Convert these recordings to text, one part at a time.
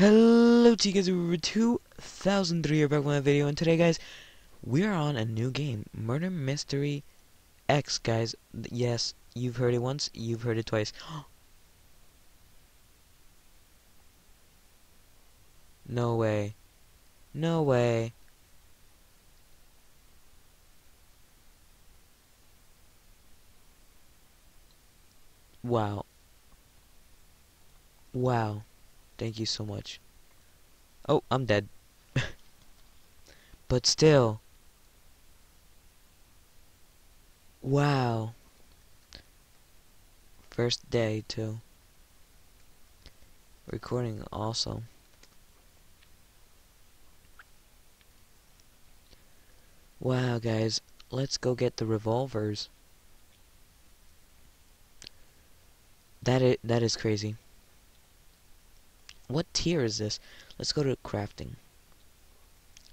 Hello to you guys, we're 2003 here back with my video, and today guys, we are on a new game, Murder Mystery X, guys. Yes, you've heard it once, you've heard it twice. no way. No way. Wow. Wow. Thank you so much. Oh, I'm dead. but still. Wow. First day, too. Recording also. Wow, guys. Let's go get the revolvers. That is, that is crazy. What tier is this? Let's go to crafting.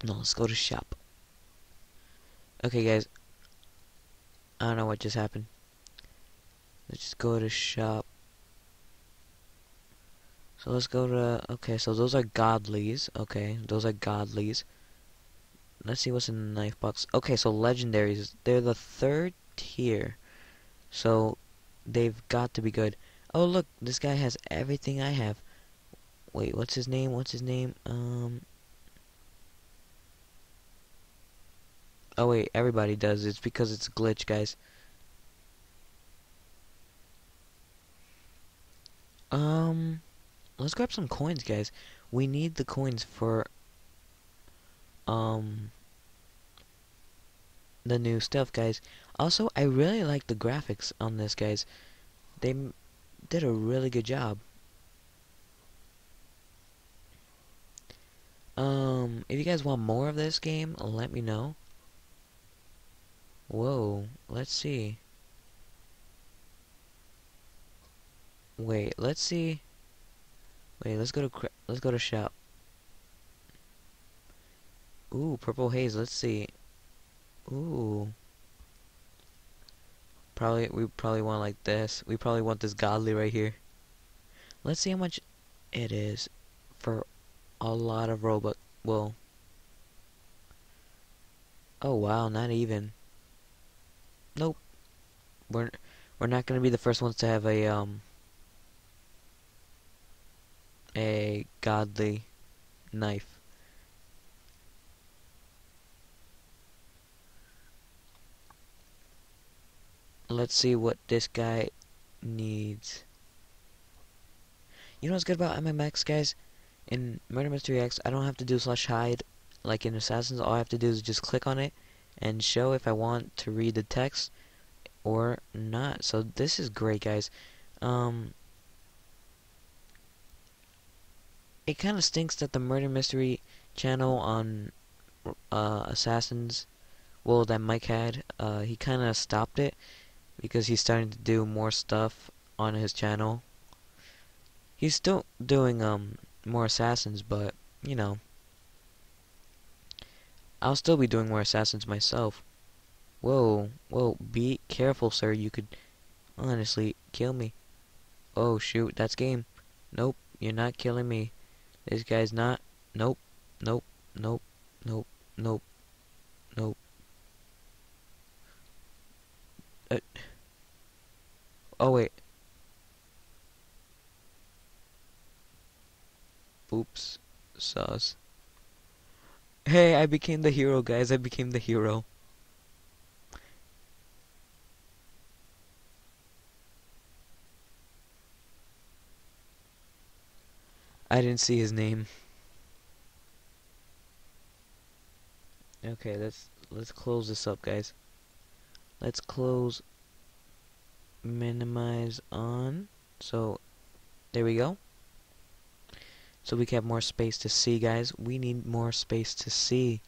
No, let's go to shop. Okay, guys. I don't know what just happened. Let's just go to shop. So let's go to... Okay, so those are godlies. Okay, those are godlies. Let's see what's in the knife box. Okay, so legendaries. They're the third tier. So they've got to be good. Oh, look. This guy has everything I have. Wait, what's his name? What's his name? Um... Oh wait, everybody does. It's because it's a glitch, guys. Um, let's grab some coins, guys. We need the coins for, um, the new stuff, guys. Also, I really like the graphics on this, guys. They did a really good job. Um, if you guys want more of this game, let me know. Whoa, let's see. Wait, let's see. Wait, let's go to let's go to shop. Ooh, purple haze. Let's see. Ooh. Probably we probably want like this. We probably want this godly right here. Let's see how much it is for a lot of robot. Well. Oh wow, not even. Nope. We're we're not gonna be the first ones to have a um a godly knife. Let's see what this guy needs. You know what's good about MMX, guys? In Murder Mystery X, I don't have to do slash hide like in Assassins. All I have to do is just click on it and show if I want to read the text or not. So this is great, guys. Um, it kind of stinks that the Murder Mystery channel on uh, Assassins, well, that Mike had, uh, he kind of stopped it because he's starting to do more stuff on his channel. He's still doing um more Assassins, but, you know, I'll still be doing more Assassins myself. Whoa, whoa, be careful, sir. You could honestly kill me. Oh, shoot, that's game. Nope, you're not killing me. This guy's not. Nope, nope, nope, nope, nope, nope. Uh, oh, wait. Oops, sauce. Hey, I became the hero, guys. I became the hero. I didn't see his name. Okay, let's let's close this up, guys. Let's close minimize on. So there we go. So we can have more space to see, guys. We need more space to see.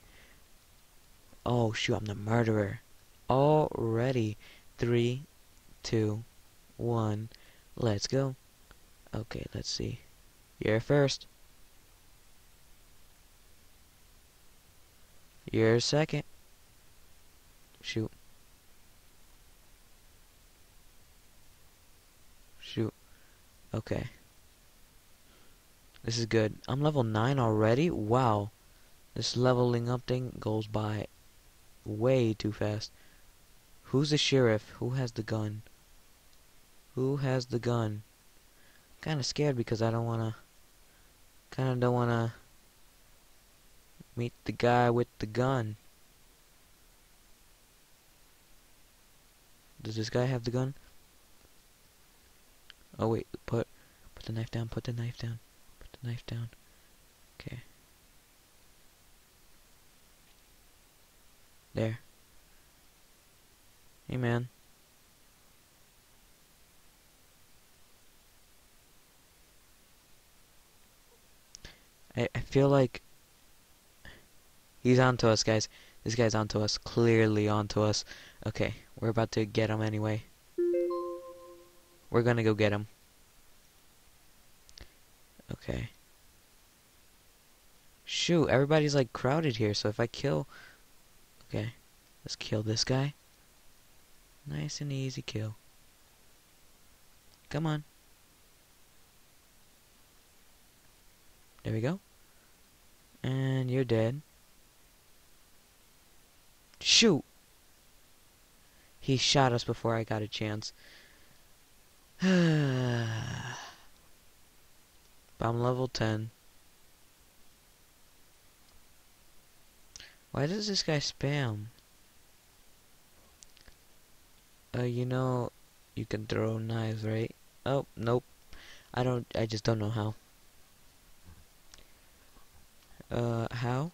Oh, shoot, I'm the murderer. Already. Three, two, one. Let's go. Okay, let's see. You're first. You're second. Shoot. Shoot. Okay. This is good. I'm level 9 already? Wow. This leveling up thing goes by way too fast. Who's the sheriff? Who has the gun? Who has the gun? Kinda scared because I don't wanna... Kinda don't wanna... Meet the guy with the gun. Does this guy have the gun? Oh wait, put put the knife down, put the knife down. Knife down. Okay. There. Hey man. I, I feel like he's onto us guys. This guy's onto us, clearly onto us. Okay, we're about to get him anyway. We're gonna go get him. Okay. Shoot, everybody's like crowded here, so if I kill... Okay, let's kill this guy. Nice and easy kill. Come on. There we go. And you're dead. Shoot! He shot us before I got a chance. but I'm level 10. Why does this guy spam? Uh, you know, you can throw knives, right? Oh, nope. I don't, I just don't know how. Uh, how?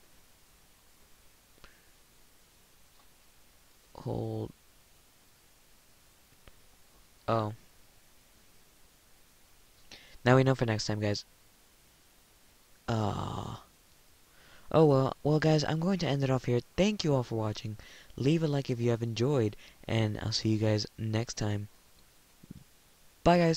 Hold. Oh. Now we know for next time, guys. Uh. Oh, well, well, guys, I'm going to end it off here. Thank you all for watching. Leave a like if you have enjoyed, and I'll see you guys next time. Bye, guys.